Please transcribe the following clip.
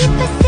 keep us.